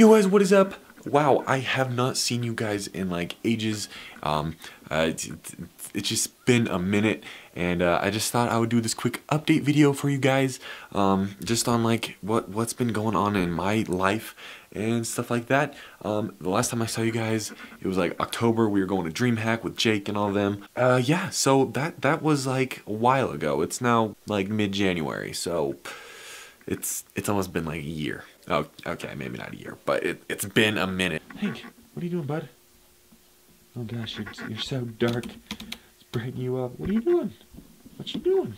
Yo guys, what is up? Wow, I have not seen you guys in like ages. Um, uh, it's, just been a minute and uh, I just thought I would do this quick update video for you guys um, just on like what what's been going on in my life and stuff like that. Um, the last time I saw you guys it was like October. We were going to DreamHack with Jake and all of them. Uh, yeah so that that was like a while ago. It's now like mid-January so it's it's almost been like a year oh okay maybe not a year but it, it's been a minute Hank what are you doing bud oh gosh you're, you're so dark It's brighten you up. What are you doing? What you doing?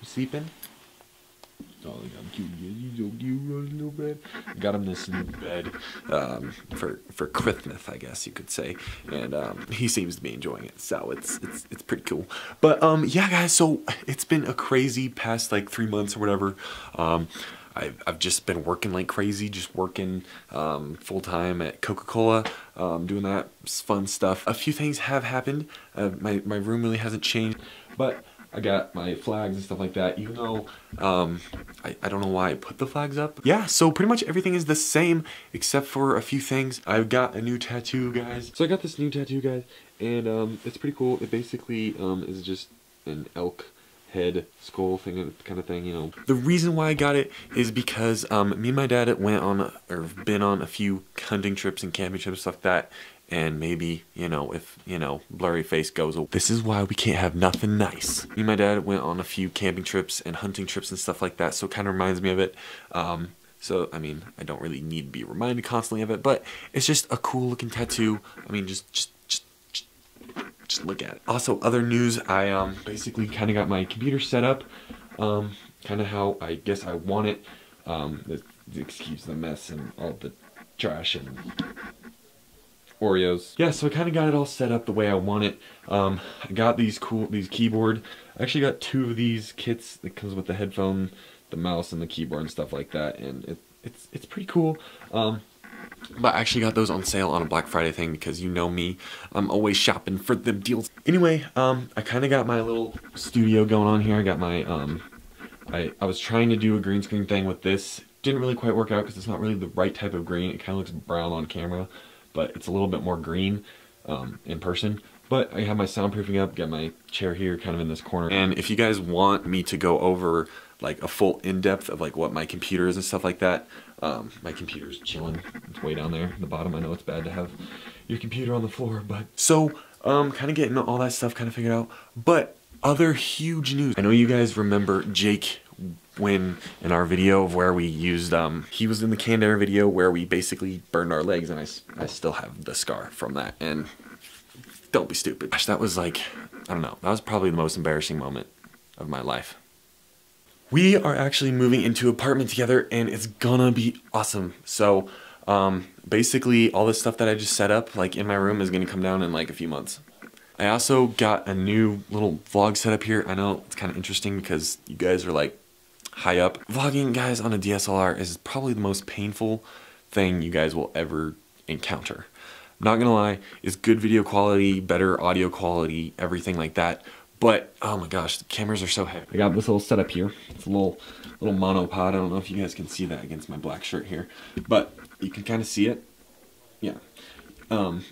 You sleeping? I'm cute. You so cute, bed. Got him this new bed um, for for Christmas, I guess you could say, and um, he seems to be enjoying it. So it's it's it's pretty cool. But um, yeah, guys. So it's been a crazy past like three months or whatever. Um, I've, I've just been working like crazy, just working um, full time at Coca Cola, um, doing that fun stuff. A few things have happened. Uh, my, my room really hasn't changed, but I got my flags and stuff like that, even though um, I, I don't know why I put the flags up. Yeah, so pretty much everything is the same except for a few things. I've got a new tattoo, guys. So I got this new tattoo, guys, and um, it's pretty cool. It basically um, is just an elk head skull thing kind of thing you know the reason why i got it is because um, me and my dad went on or been on a few hunting trips and camping trips stuff like that and maybe you know if you know blurry face goes away. this is why we can't have nothing nice me and my dad went on a few camping trips and hunting trips and stuff like that so it kind of reminds me of it um, so, I mean, I don't really need to be reminded constantly of it, but it's just a cool looking tattoo. I mean, just, just just look at it. Also, other news, I um, basically kind of got my computer set up, um, kind of how I guess I want it. Um, excuse the mess and all the trash and Oreos. Yeah, so I kind of got it all set up the way I want it. Um, I got these cool, these keyboard. I actually got two of these kits that comes with the headphone, the mouse, and the keyboard and stuff like that, and it, it's it's pretty cool. Um, but I actually got those on sale on a Black Friday thing because you know me, I'm always shopping for the deals. Anyway, um, I kind of got my little studio going on here. I got my, um, I, I was trying to do a green screen thing with this. Didn't really quite work out because it's not really the right type of green. It kind of looks brown on camera, but it's a little bit more green um, in person. But I have my soundproofing up, got my chair here kind of in this corner. And if you guys want me to go over like a full in-depth of like what my computer is and stuff like that, um, my computer's chilling. It's way down there at the bottom. I know it's bad to have your computer on the floor, but so um, kind of getting all that stuff kind of figured out. But other huge news. I know you guys remember Jake when in our video of where we used um he was in the canned air video where we basically burned our legs and I, I still have the scar from that and don't be stupid. Gosh, that was like, I don't know, that was probably the most embarrassing moment of my life. We are actually moving into an apartment together and it's gonna be awesome. So um, basically all this stuff that I just set up like in my room is gonna come down in like a few months. I also got a new little vlog setup here. I know it's kind of interesting because you guys are like high up. Vlogging guys on a DSLR is probably the most painful thing you guys will ever encounter not gonna lie, it's good video quality, better audio quality, everything like that. But, oh my gosh, the cameras are so heavy. I got this little setup here. It's a little, little monopod. I don't know if you guys can see that against my black shirt here. But you can kind of see it. Yeah. Um,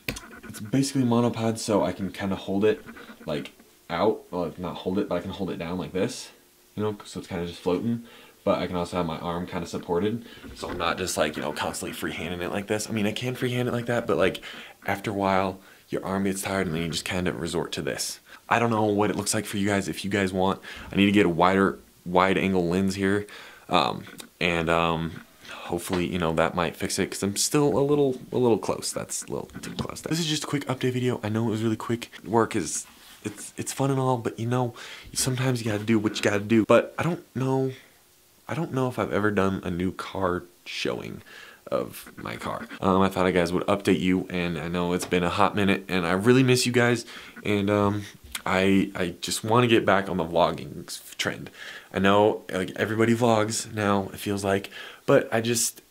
it's basically monopod, so I can kind of hold it, like, out. Well, not hold it, but I can hold it down like this. You know, so it's kind of just floating but I can also have my arm kind of supported. So I'm not just like, you know, constantly freehanding it like this. I mean, I can freehand it like that, but like after a while, your arm gets tired and then you just kind of resort to this. I don't know what it looks like for you guys. If you guys want, I need to get a wider, wide angle lens here. Um, and um, hopefully, you know, that might fix it because I'm still a little, a little close. That's a little too close. This is just a quick update video. I know it was really quick. Work is, it's, it's fun and all, but you know, sometimes you gotta do what you gotta do. But I don't know I don't know if I've ever done a new car showing of my car. Um, I thought I guys would update you and I know it's been a hot minute and I really miss you guys and um, I, I just want to get back on the vlogging trend. I know like everybody vlogs now it feels like but I just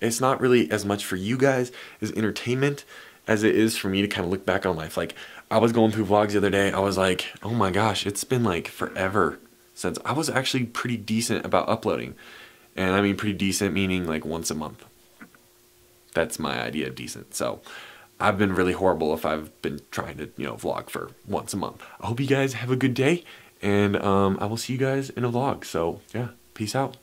it's not really as much for you guys as entertainment as it is for me to kind of look back on life. Like I was going through vlogs the other day I was like oh my gosh it's been like forever since I was actually pretty decent about uploading. And I mean pretty decent meaning like once a month. that's my idea of decent. So I've been really horrible if I've been trying to, you know, vlog for once a month. I hope you guys have a good day and um, I will see you guys in a vlog. So yeah, peace out.